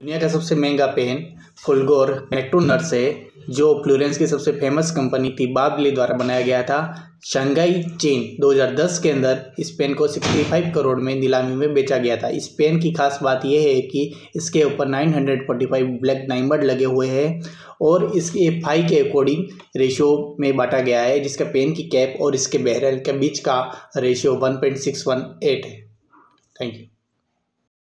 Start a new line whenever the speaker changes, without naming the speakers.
दुनिया का सबसे महँगा पेन फुलगोर नेक्टोनर्स है, जो फ्लोरेंस की सबसे फ़ेमस कंपनी थी, बाबली द्वारा बनाया गया था, शंघाई चीन 2010 के अंदर, इस पेन को 65 करोड़ में नीलामी में बेचा गया था। इस पेन की खास बात यह है कि इसके ऊपर 945 ब्लैक डायमंड लगे हुए हैं और इसके फाई के अकॉर्डिंग रेशियो में बांटा गया है, जिसका पेन की कैप और इसके बहरल के बीच का रेशियो 1.618 है। Thank you